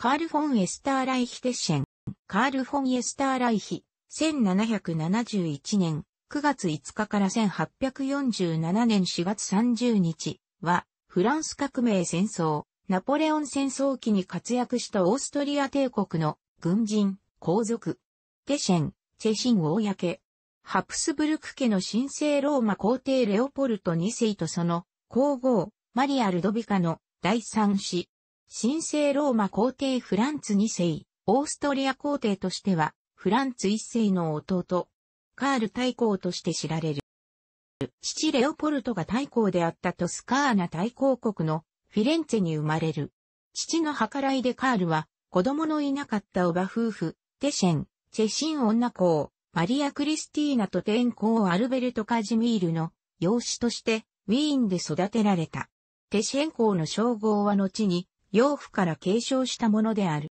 カール・フォン・エスターライヒ・テッシェン、カール・フォン・エスターライヒ、1771年9月5日から1847年4月30日は、フランス革命戦争、ナポレオン戦争期に活躍したオーストリア帝国の軍人、皇族、テシェン、チェシン公、ハプスブルク家の神聖ローマ皇帝レオポルト2世とその皇后、マリア・ルドビカの第三子、神聖ローマ皇帝フランツ2世、オーストリア皇帝としては、フランツ1世の弟、カール大公として知られる。父レオポルトが大公であったトスカーナ大公国のフィレンツェに生まれる。父の計らいでカールは子供のいなかったおば夫婦、テシェン、チェシン女公、マリア・クリスティーナと天公アルベルト・カジミールの養子としてウィーンで育てられた。テシェン公の称号は後に養父から継承したものである。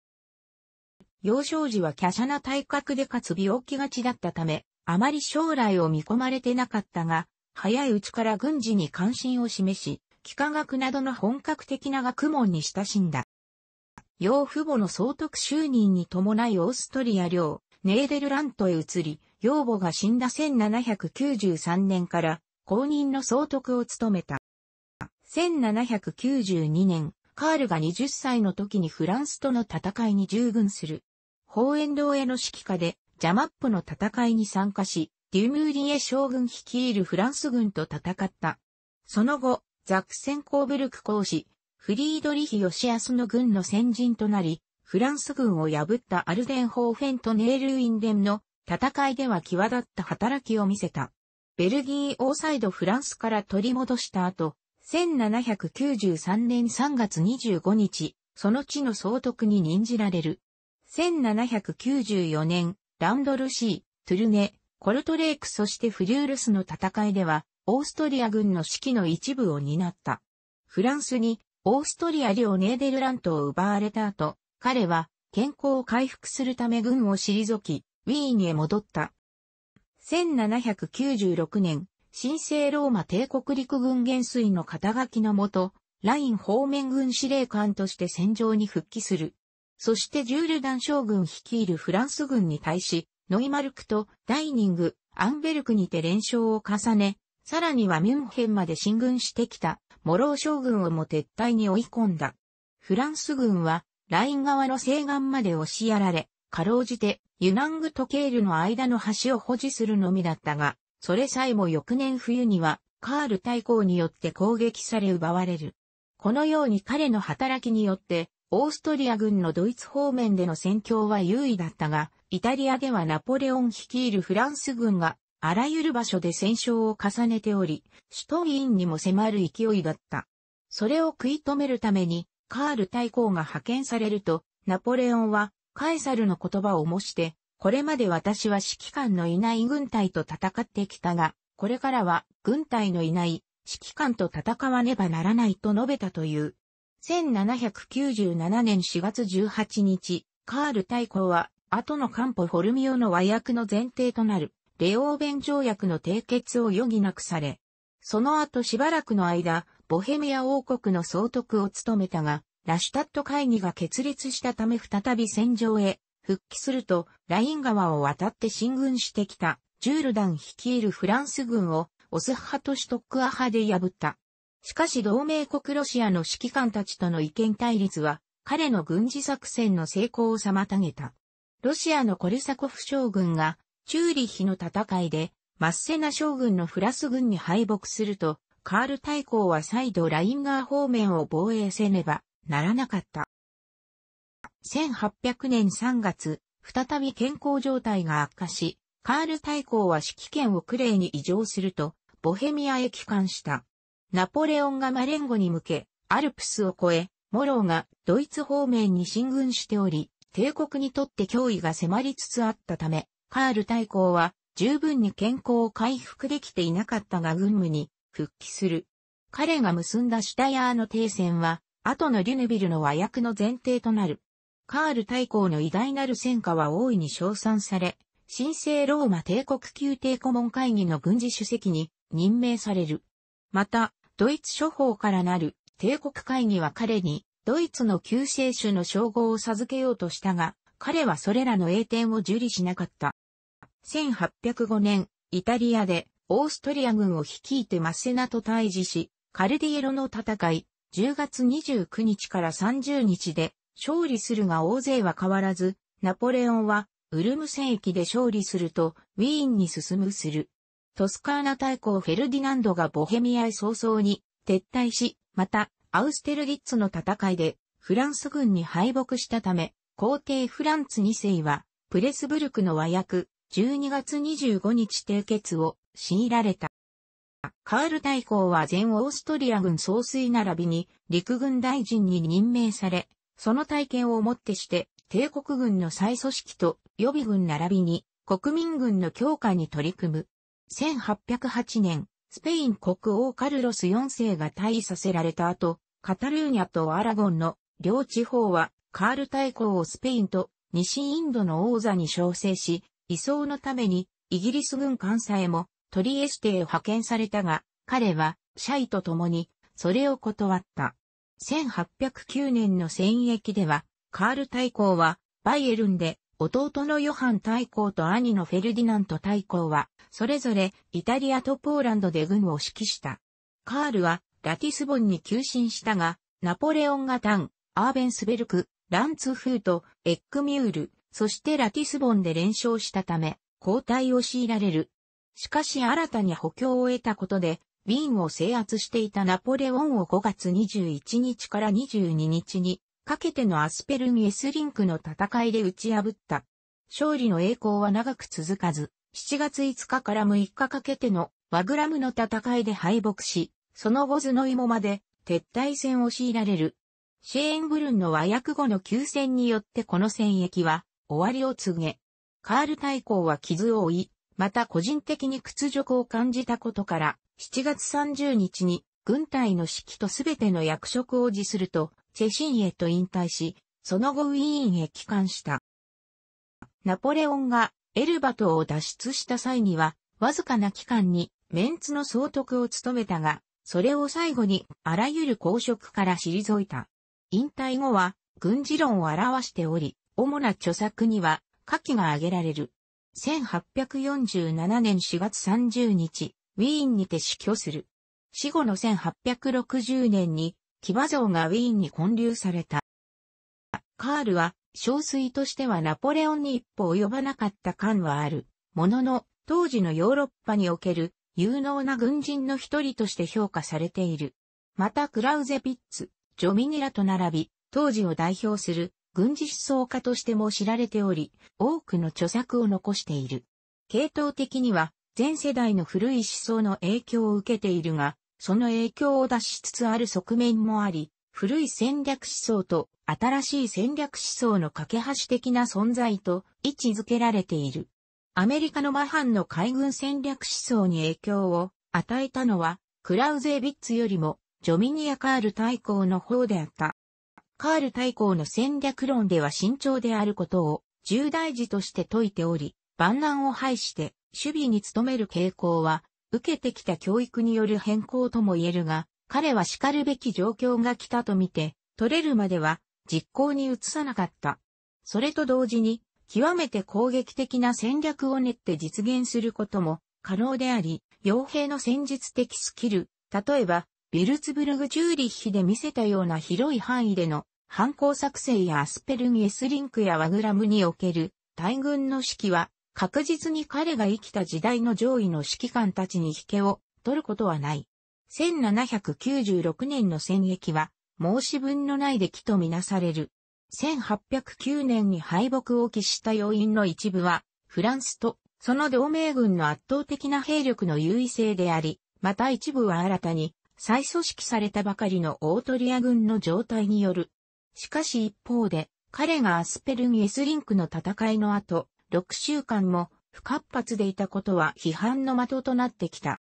幼少時は華奢な体格でかつ病気がちだったため、あまり将来を見込まれてなかったが、早いうちから軍事に関心を示し、幾何学などの本格的な学問に親しんだ。養父母の総督就任に伴いオーストリア領、ネーデルラントへ移り、養母が死んだ1793年から公認の総督を務めた。1792年、カールが20歳の時にフランスとの戦いに従軍する。ホーエンドへの指揮下で、ジャマップの戦いに参加し、デュムーリエ将軍率いるフランス軍と戦った。その後、ザクセンコーブルク公使、フリードリヒ・ヨシアスの軍の先陣となり、フランス軍を破ったアルデンホーフェンとネールウィンデンの戦いでは際立った働きを見せた。ベルギーオーサイドフランスから取り戻した後、1793年3月25日、その地の総督に任じられる。1794年、ランドルシー、トゥルネ、コルトレークそしてフリュールスの戦いでは、オーストリア軍の指揮の一部を担った。フランスに、オーストリア領ネーデルラントを奪われた後、彼は、健康を回復するため軍を退き、ウィーンへ戻った。1796年、新生ローマ帝国陸軍元帥の肩書きのもと、ライン方面軍司令官として戦場に復帰する。そしてジュールダン将軍率いるフランス軍に対し、ノイマルクとダイニング、アンベルクにて連勝を重ね、さらにはミュンヘンまで進軍してきた、モロー将軍をも撤退に追い込んだ。フランス軍は、ライン側の西岸まで押しやられ、かろうじて、ユナングとケールの間の橋を保持するのみだったが、それさえも翌年冬には、カール大公によって攻撃され奪われる。このように彼の働きによって、オーストリア軍のドイツ方面での戦況は優位だったが、イタリアではナポレオン率いるフランス軍が、あらゆる場所で戦勝を重ねており、首都ウィーンにも迫る勢いだった。それを食い止めるために、カール大公が派遣されると、ナポレオンは、カエサルの言葉を模して、これまで私は指揮官のいない軍隊と戦ってきたが、これからは軍隊のいない指揮官と戦わねばならないと述べたという。1797年4月18日、カール大公は、後のカンポフォルミオの和訳の前提となる、レオーベン条約の締結を余儀なくされ、その後しばらくの間、ボヘミア王国の総督を務めたが、ラシュタット会議が決裂したため再び戦場へ復帰すると、ライン川を渡って進軍してきた、ジュールダン率いるフランス軍を、オス派とシュトックア派で破った。しかし同盟国ロシアの指揮官たちとの意見対立は、彼の軍事作戦の成功を妨げた。ロシアのコルサコフ将軍が、チューリッヒの戦いで、マッセナ将軍のフラス軍に敗北すると、カール大公は再度ラインガー方面を防衛せねばならなかった。1800年3月、再び健康状態が悪化し、カール大公は指揮権をクレーに移譲すると、ボヘミアへ帰還した。ナポレオンがマレンゴに向け、アルプスを越え、モローがドイツ方面に進軍しており、帝国にとって脅威が迫りつつあったため、カール大公は十分に健康を回復できていなかったが軍務に復帰する。彼が結んだシュタヤーの停戦は、後のリュネビルの和訳の前提となる。カール大公の偉大なる戦果は大いに称賛され、神聖ローマ帝国宮廷顧問会議の軍事主席に任命される。また、ドイツ諸法からなる帝国会議は彼にドイツの救世主の称号を授けようとしたが、彼はそれらの栄転を受理しなかった。1805年、イタリアでオーストリア軍を率いてマッセナと対峙し、カルディエロの戦い、10月29日から30日で勝利するが大勢は変わらず、ナポレオンはウルム戦役で勝利するとウィーンに進むする。トスカーナ大公フェルディナンドがボヘミアへ早々に撤退し、またアウステルリッツの戦いでフランス軍に敗北したため、皇帝フランツ2世はプレスブルクの和訳12月25日締結を強いられた。カール大公は全オーストリア軍総帥並びに陸軍大臣に任命され、その体験をもってして帝国軍の再組織と予備軍並びに国民軍の強化に取り組む。1808年、スペイン国王カルロス4世が退位させられた後、カタルーニャとアラゴンの両地方はカール大公をスペインと西インドの王座に召請し、移送のためにイギリス軍艦隊もトリエステへ派遣されたが、彼はシャイと共にそれを断った。1809年の戦役では、カール大公はバイエルンで弟のヨハン大公と兄のフェルディナント大公は、それぞれイタリアとポーランドで軍を指揮した。カールはラティスボンに急進したが、ナポレオンがタン、アーベンスベルク、ランツフート、エックミュール、そしてラティスボンで連勝したため、交代を強いられる。しかし新たに補強を得たことで、ウィーンを制圧していたナポレオンを5月21日から22日にかけてのアスペルミエスリンクの戦いで打ち破った。勝利の栄光は長く続かず、7月5日から6日かけてのワグラムの戦いで敗北し、その後ズノイモまで撤退戦を強いられる。シェーンブルンの和訳後の休戦によってこの戦役は終わりを告げ、カール大公は傷を負い、また個人的に屈辱を感じたことから、7月30日に軍隊の指揮とすべての役職を辞すると、チェシンへと引退し、その後ウィーンへ帰還した。ナポレオンがエルバトを脱出した際には、わずかな期間にメンツの総督を務めたが、それを最後にあらゆる公職から退いた。引退後は軍事論を表しており、主な著作には下記が挙げられる。1847年4月30日、ウィーンにて死去する。死後の1860年に、騎馬像がウィーンに建立された。カールは、憔悴としてはナポレオンに一歩及ばなかった感はある。ものの、当時のヨーロッパにおける有能な軍人の一人として評価されている。またクラウゼピッツ、ジョミニラと並び、当時を代表する軍事思想家としても知られており、多くの著作を残している。系統的には、全世代の古い思想の影響を受けているが、その影響を出しつつある側面もあり、古い戦略思想と新しい戦略思想の架け橋的な存在と位置づけられている。アメリカのマハンの海軍戦略思想に影響を与えたのは、クラウゼービッツよりもジョミニア・カール大公の方であった。カール大公の戦略論では慎重であることを重大事として説いており、万難を排して守備に努める傾向は、受けてきた教育による変更とも言えるが、彼は叱るべき状況が来たとみて、取れるまでは実行に移さなかった。それと同時に、極めて攻撃的な戦略を練って実現することも可能であり、傭兵の戦術的スキル、例えば、ビルツブルグ・チューリッヒで見せたような広い範囲での反抗作戦やアスペルミエスリンクやワグラムにおける大軍の指揮は確実に彼が生きた時代の上位の指揮官たちに引けを取ることはない。1796年の戦役は申し分のない出来とみなされる。1809年に敗北を喫した要因の一部はフランスとその同盟軍の圧倒的な兵力の優位性であり、また一部は新たに再組織されたばかりのオートリア軍の状態による。しかし一方で、彼がアスペルミエスリンクの戦いの後、6週間も不活発でいたことは批判の的となってきた。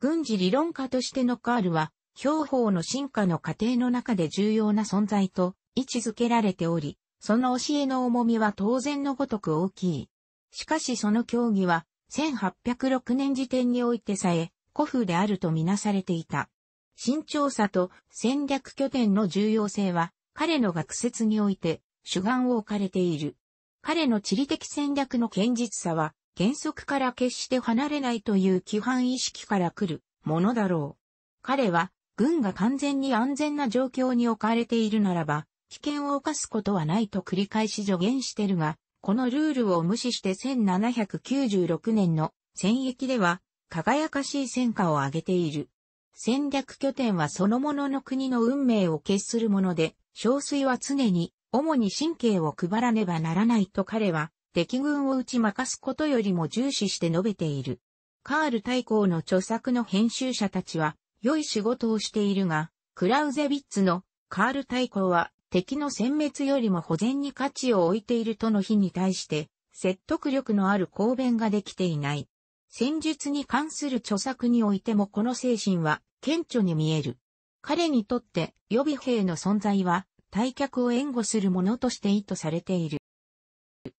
軍事理論家としてのカールは、標法の進化の過程の中で重要な存在と位置づけられており、その教えの重みは当然のごとく大きい。しかしその競技は、1806年時点においてさえ、古風であるとみなされていた。慎重さと戦略拠点の重要性は彼の学説において主眼を置かれている。彼の地理的戦略の堅実さは原則から決して離れないという規範意識から来るものだろう。彼は軍が完全に安全な状況に置かれているならば危険を冒すことはないと繰り返し助言してるが、このルールを無視して1796年の戦役では輝かしい戦果を上げている。戦略拠点はそのものの国の運命を決するもので、憔悴は常に主に神経を配らねばならないと彼は敵軍を打ち負かすことよりも重視して述べている。カール大公の著作の編集者たちは良い仕事をしているが、クラウゼビッツのカール大公は敵の殲滅よりも保全に価値を置いているとの日に対して説得力のある公弁ができていない。戦術に関する著作においてもこの精神は顕著に見える。彼にとって予備兵の存在は退却を援護するものとして意図されている。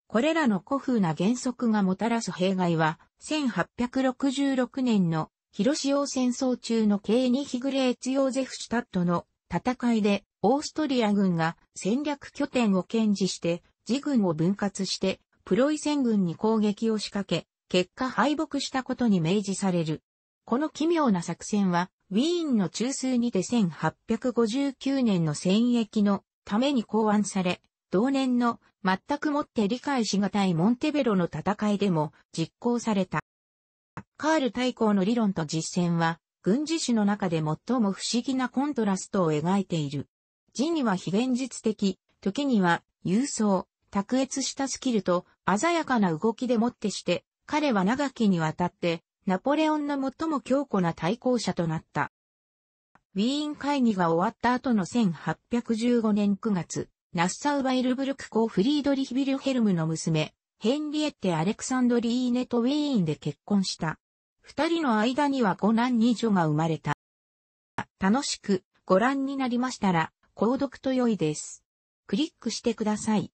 これらの古風な原則がもたらす弊害は、1866年の広潮戦争中のケーニヒグレーツヨーゼフシュタットの戦いで、オーストリア軍が戦略拠点を堅持して、自軍を分割して、プロイセン軍に攻撃を仕掛け、結果敗北したことに明示される。この奇妙な作戦は、ウィーンの中枢にて1859年の戦役のために考案され、同年の全くもって理解しがたいモンテベロの戦いでも実行された。カール大公の理論と実践は、軍事史の中で最も不思議なコントラストを描いている。字には非現実的、時には郵送、卓越したスキルと鮮やかな動きでもってして、彼は長きにわたってナポレオンの最も強固な対抗者となった。ウィーン会議が終わった後の1815年9月、ナッサウバイルブルク公フリードリヒビルヘルムの娘、ヘンリエッテ・アレクサンドリーネとウィーンで結婚した。二人の間には五男二女が生まれた。楽しくご覧になりましたら、購読と良いです。クリックしてください。